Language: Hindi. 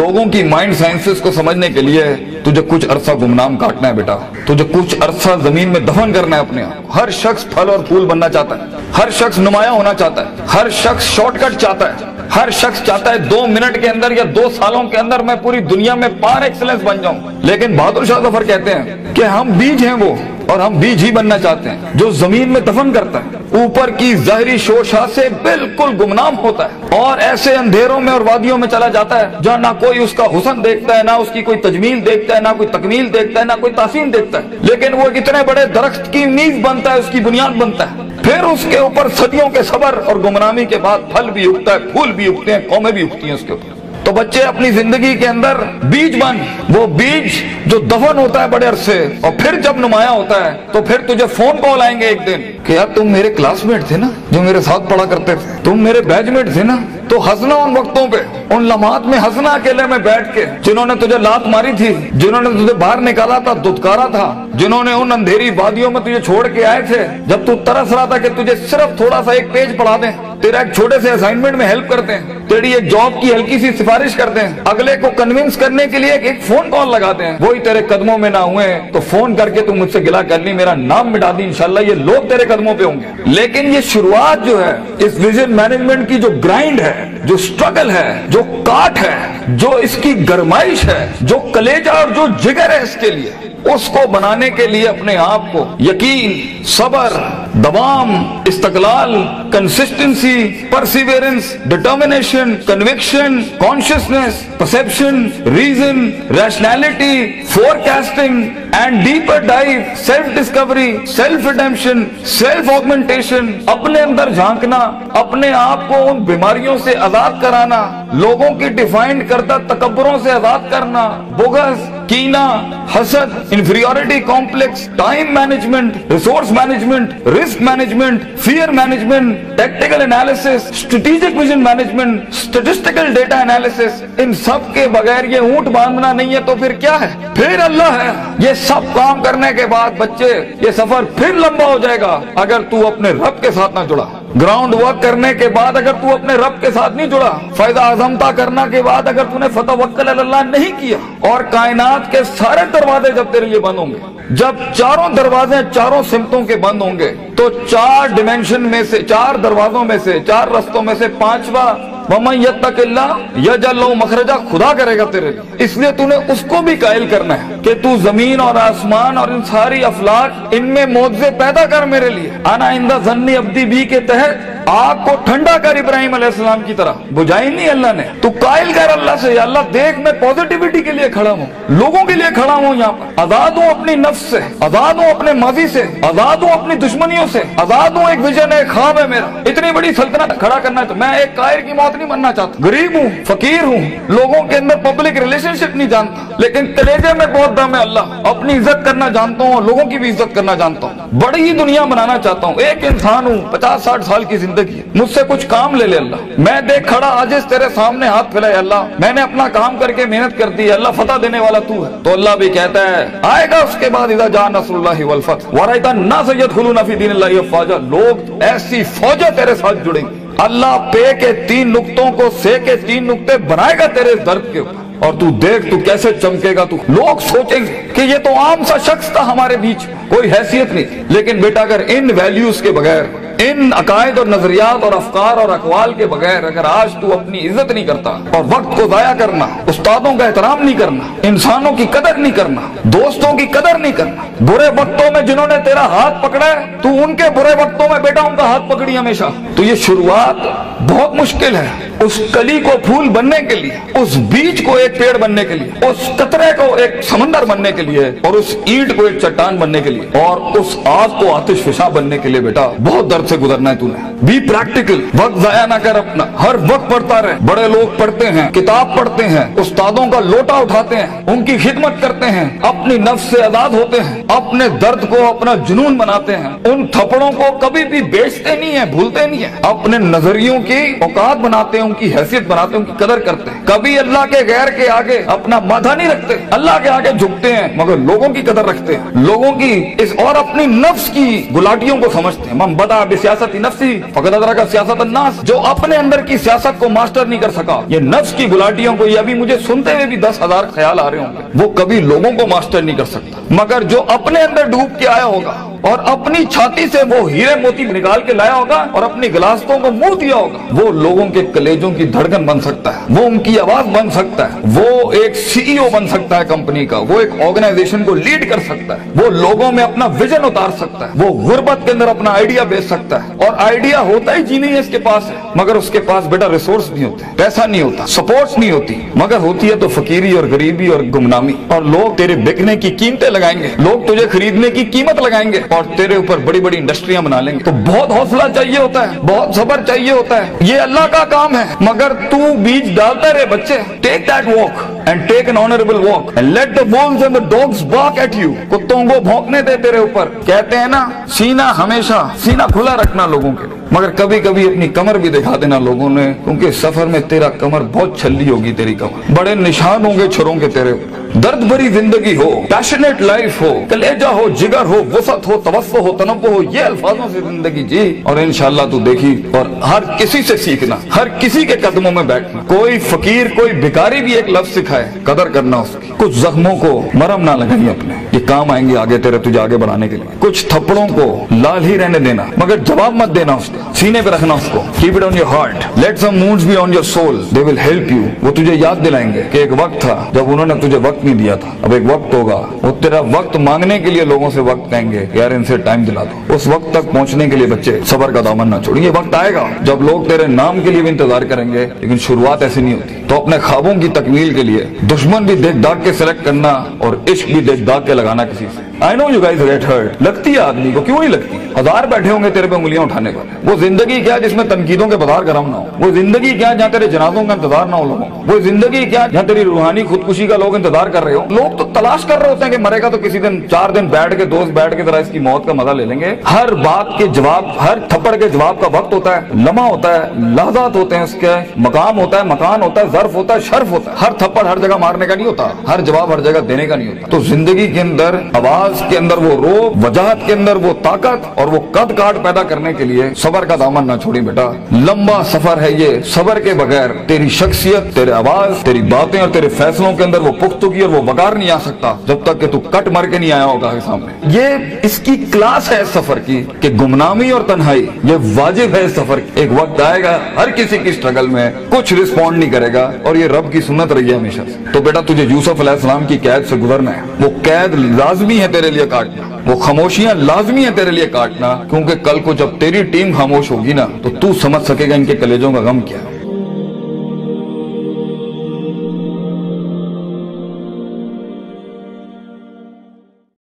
लोगों की माइंड साइंसेस को समझने के लिए तुझे कुछ अरसा गुमनाम काटना है बेटा। तुझे कुछ अरसा ज़मीन में दफन करना है अपने आप। हर शख्स फल और फूल बनना चाहता है। हर शख्स नुमाया होना चाहता है। हर शख्स शॉर्टकट चाहता है। हर शख्स चाहता है दो मिनट के अंदर या दो सालों के अंदर मैं पूरी दुनिया में पार एक्सलेंस बन जाऊँ। लेकिन बहादुर शाह ज़फ़र कहते हैं कि हम बीज हैं वो और हम बीज ही बनना चाहते हैं। जो ज़मीन में दफन करता है। ऊपर की जहरी शोशा से बिल्कुल गुमनाम होता है और ऐसे अंधेरों में और वादियों में चला जाता है, जहाँ ना कोई उसका हुसन देखता है, ना उसकी कोई तजमील देखता है, ना कोई तकमील देखता है, ना कोई तासीन देखता है। लेकिन वो इतने बड़े दरख्त की नींव बनता है, उसकी बुनियाद बनता है। फिर उसके ऊपर सदियों के सबर और गुमनामी के बाद फल भी उगता है, फूल भी उगते हैं, कौमें भी उगती हैं उसके ऊपर। तो बच्चे, अपनी ज़िंदगी के अंदर बीज बन। वो बीज जो दफन होता है बड़े अरसे, और फिर जब नुमाया होता है तो फिर तुझे फ़ोन कॉल आएँगे एक दिन। कि यार तुम मेरे क्लासमेट थे ना जो मेरे साथ पढ़ा करते थे। तुम मेरे बैचमेट थे ना तो हंसना उन वक्तों पे उन लम्हात में हंसना अकेले में बैठ के जिन्होंने तुझे लात मारी थी जिन्होंने तुझे बाहर निकाला था दुदकारा था जिन्होंने उन अंधेरी वादियों में तुझे छोड़ के आए थे जब तू तरस रहा था कि तुझे सिर्फ़ थोड़ा सा एक पेज पढ़ा दें तेरा एक छोटे से असाइनमेंट में हेल्प करते हैं तेरी एक जॉब की हल्की सी सिफारिश करते हैं अगले को कन्विंस करने के लिए एक, फ़ोन कॉल लगाते हैं वही तेरे कदमों में ना हुए तो फ़ोन करके तू मुझसे गिला कर ली मेरा नाम मिटा दी इंशाल्लाह ये लोग तेरे कदमों पे होंगे। लेकिन ये शुरुआत जो है, इस विजन मैनेजमेंट की जो ग्राइंड है, जो स्ट्रगल है, जो काट है, जो इसकी गरमाइश है, जो कलेजा और जो जिगर है इसके लिए, उसको बनाने के लिए अपने आप को यकीन, सबर, दबाम, Istiklal consistency perseverance determination conviction consciousness perception reason rationality forecasting and deeper dive self discovery self redemption self augmentation अपने अंदर झांकना अपने आप को उन बीमारियों से आज़ाद कराना। लोगों की डिफाइंड करता तकबरों से आज़ाद करना, बोगस, कीना, हसद inferiority complex time management resource management risk management fear management technical analysis strategic vision management statistical data analysis इन सब के बगैर ये ऊँट बांधना नहीं है तो फिर क्या है? फिर अल्लाह है। ये सब काम करने के बाद बच्चे, ये सफ़र फिर लंबा हो जाएगा, अगर तू अपने रब के साथ ना जुड़ा। ग्राउंड वर्क करने के बाद अगर तू अपने रब के साथ नहीं जुड़ा फ़ायदा आजमता करना के बाद अगर तूने फतह वक्ल अल्लाह नहीं किया, और कायनात के सारे दरवाजे जब तेरे लिए बंद होंगे, जब चारों दरवाजे चारों सिमतों के बंद होंगे तो चार डिमेंशन में से, चार दरवाजों में से, चार रस्तों में से पांचवा मखरजा खुदा करेगा तेरे लिए। इसलिए तूने उसको भी कायल करना है कि तू ज़मीन और आसमान और इन सारी अफलाक, इनमें मुआवजे पैदा कर मेरे लिए। आना इंदा जन्नी अब्दी बी के तहत आग को ठंडा कर इब्राहिम अलैहिस्सलाम की तरह। बुझाई नहीं अल्लाह ने। तू कायल कर अल्लाह से अल्लाह देख, मैं पॉजिटिविटी के लिए खड़ा हूँ। लोगों के लिए खड़ा हूँ यहाँ। पर आज़ाद हूँ अपनी नफ्स से, आज़ाद हूँ अपने माजी से, आज़ाद हूँ अपनी दुश्मनियों से, आज़ाद हूँ एक विजन है ख्वाब है मेरा। इतनी बड़ी सल्तनत खड़ा करना है तो मैं एक कायर की मौत नहीं बनना चाहता। गरीब हूँ, फकीर हूँ। लोगों के अंदर पब्लिक रिलेशनशिप नहीं जानता। लेकिन कलेजे में बहुत दम है अल्लाह। अपनी इज़्ज़त करना जानता हूँ लोगों की भी इज़्ज़त करना जानता हूँ। बड़ी ही दुनिया बनाना चाहता हूँ। एक इंसान हूँ, पचास साठ साल की ज़िंदगी। है। मुझसे कुछ काम ले ले अल्लाह। मैं देख खड़ा आज इस तेरे सामने हाथ फैलाए अल्लाह। मैंने अपना काम करके मेहनत कर दी, अल्लाह फतह देने वाला तू है। तो अल्लाह भी कहता है, आएगा उसके बाद इधर जा नसरुल्लाहि वल ना सैयद खुलूना फ़ी दीनिल्लाहि अफवाजा। लोग ऐसी फौजें तेरे साथ जुड़ेंगे। अल्लाह पे के तीन नुक्तों को, से के तीन नुक्ते बनाएगा तेरे दर्द के ऊपर। और तू देख, तू कैसे चमकेगा तू। लोग सोचेंगे कि ये तो आम सा शख्स था हमारे बीच। कोई हैसियत नहीं। लेकिन बेटा, अगर इन वैल्यूज़ के बगैर इन अकायद और नजरियात और अफकार और अकवाल के बगैर अगर आज तू अपनी इज़्ज़त नहीं करता और वक्त को जाया करना, उस्तादों का एहतराम नहीं करना, इंसानों की कदर नहीं करना, दोस्तों की कदर नहीं करना, बुरे वक्तों में जिन्होंने तेरा हाथ पकड़ा है, तू उनके बुरे वक्तों में बेटा उनका हाथ पकड़ी हमेशा तो ये शुरुआत बहुत मुश्किल है। उस कली को फूल बनने के लिए, उस बीज को एक पेड़ बनने के लिए, उस कतरे को एक समंदर बनने के लिए और उस ईंट को एक चट्टान बनने के लिए और उस आग को आतिश फिशा बनने के लिए बेटा, बहुत दर्द से गुजरना है तूने। बी प्रैक्टिकल वक्त जाया ना कर अपना। हर वक्त पढ़ता रहे। बड़े लोग पढ़ते हैं, किताब पढ़ते हैं, उस्तादों का लोटा उठाते हैं, उनकी खिदमत करते हैं, अपनी नफ्स से आज़ाद होते हैं, अपने दर्द को अपना जुनून बनाते हैं। उन थप्पड़ों को कभी भी बेचते नहीं है, भूलते नहीं है। अपने नजरियों की औकात बनाते हैं उनकी हैसियत बनाते हैं, उनकी कदर करते हैं। कभी अल्लाह के गैर के आगे अपना माथा नहीं रखते। अल्लाह के आगे झुकते हैं, मगर लोगों की कदर रखते हैं। लोगों की इस और अपनी नफ्स की गुलाटियों को समझते हैं। मम बदा सियासत नफसी, फकत अदरा का सियासत नास जो अपने अंदर की सियासत को मास्टर नहीं कर सका। ये नफ्स की गुलाटियों को ये अभी मुझे सुनते हुए भी दस हज़ार ख्याल आ रहे होंगे। वो कभी लोगों को मास्टर नहीं कर सकता। मगर जो अपने अंदर डूब के आया होगा और अपनी छाती से वो हीरे मोती निकाल के लाया होगा और अपनी गिलासतों को मुँह दिया होगा। वो लोगों के कलेजों की धड़कन बन सकता है, वो उनकी आवाज़ बन सकता है, वो एक सीईओ बन सकता है कंपनी का, वो एक ऑर्गेनाइजेशन को लीड कर सकता है, वो लोगों में अपना विजन उतार सकता है, वो गुर्बत के अंदर अपना आइडिया बेच सकता है। और आइडिया होता ही जी नहीं है इसके पास मगर उसके पास बेटा रिसोर्स नहीं होते, पैसा नहीं होता सपोर्ट नहीं होती, मगर होती है तो फकीरी और गरीबी और गुमनामी। और लोग तेरे बिकने की कीमतें लगाएँगे, लोग तुझे खरीदने की कीमत लगाएँगे और तेरे ऊपर बड़ी बड़ी इंडस्ट्रियाँ बना लेंगे। तो बहुत हौसला चाहिए होता है, बहुत सबर चाहिए होता है। ये अल्लाह का काम है, मगर तू बीज डालता रहे बच्चे। Take that walk and take an honourable walk and let the end the dogs bark at you कुत्तों को भौंकने दे तेरे ऊपर। कहते हैं ना, सीना हमेशा, सीना खुला रखना लोगों के। मगर कभी कभी अपनी कमर भी दिखा देना लोगों ने, क्योंकि सफ़र में तेरा कमर बहुत छल्ली होगी तेरी कमर। बड़े निशान होंगे छुरों के तेरे ऊपर। दर्द भरी ज़िंदगी हो पैशनेट लाइफ हो, कलेजा हो, जिगर हो, वसत हो, तवस्सो हो, तनब्बो हो, ये अल्फाजों से ज़िंदगी जी। और इंशाल्लाह तू देखी, और हर किसी से सीखना, हर किसी के कदमों में बैठना। कोई फकीर, कोई भिखारी भी एक लफ्ज सिखाए, कदर करना उसकी। कुछ जख्मों को मरम ना लगाई अपने। ये काम आएँगे आगे तेरे तुझे आगे बढ़ाने के लिए। कुछ थप्पड़ों को लाल ही रहने देना, मगर जवाब मत देना उसको। सीने पे रखना उसको। Keep it on your heart let some moods be on your soul they will help you वो तुझे याद दिलाएँगे कि एक वक्त था जब उन्होंने तुझे वक्त नहीं दिया था। अब एक वक्त होगा। वो तेरा वक्त मांगने के लिए लोगों से वक्त कहेंगे, यार, इनसे टाइम दिला दो। उस वक्त तक पहुँचने के लिए बच्चे सबर का दामन ना छोड़िए वक्त आएगा। जब लोग तेरे नाम के लिए भी इंतज़ार करेंगे, लेकिन शुरुआत ऐसी नहीं होती। तो अपने ख्वाबों की तकमील के लिए दुश्मन भी देख दाग के सिलेक्ट करना और इश्क भी देख दाग के लगाना किसी से। I know you guys get hurt लगती है आदमी को क्यों नहीं लगती? हज़ार बैठे होंगे तेरे पे उंगलियाँ उठाने पर। वो ज़िंदगी क्या जिसमें तनकीदों के बाज़ार गर्म ना हो? वो ज़िंदगी क्या जहाँ तेरे जनाजों का इंतज़ार ना हो लोगों? वो ज़िंदगी क्या जहाँ तेरी रूहानी खुदकुशी का लोग इंतज़ार कर रहे हो। लोग तो तलाश कर रहे होते हैं कि मरेगा तो किसी दिन, चार दिन बैठ के, दोस्त बैठ के जरा इसकी मौत का मज़ा ले लेंगे। हर बात के जवाब, हर थप्पड़ के जवाब का वक्त होता है, लम्हा होता है, लहजात होते हैं उसके। मकाम होता है, मकान होता है, जर्फ होता है, शर्फ होता है। हर थप्पड़ हर जगह मारने का नहीं होता, हर जवाब हर जगह देने का नहीं होता। तो ज़िंदगी के अंदर, आवाज़ के अंदर वो रोब, वजाहत के अंदर वो ताकत और वो कद काट पैदा करने के लिए सबर का दामन ना छोड़ी बेटा। लंबा सफ़र है ये, सबर के बगैर तेरी शख्सियत, तेरे आवाज़, तेरी बातें और तेरे फैसलों के अंदर वो पुख्तगी और वो बकार नहीं आ सकता, जब तक कि तू कट मर के नहीं आया होगा सामने। ये इसकी क्लास है सफ़र की कि गुमनामी और तन्हाई, ये वाजिब है सफ़र की। एक वक्त आएगा, हर किसी की स्ट्रगल में कुछ रिस्पॉन्ड नहीं करेगा और ये रब की सुनत रही है हमेशा तो बेटा, तुझे यूसुफ अलैहिस्सलाम की कैद से गुजरना है। वो कैद लाजमी है तेरे लिए काटना। वो खामोशियाँ लाजमी है तेरे लिए काटना। क्योंकि कल को जब तेरी टीम खामोश होगी ना तो तू समझ सकेगा इनके कलेजों का गम क्या है।